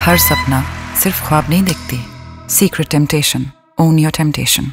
हर सपना सिर्फ़ ख्वाब नहीं देखती। Secret temptation on your temptation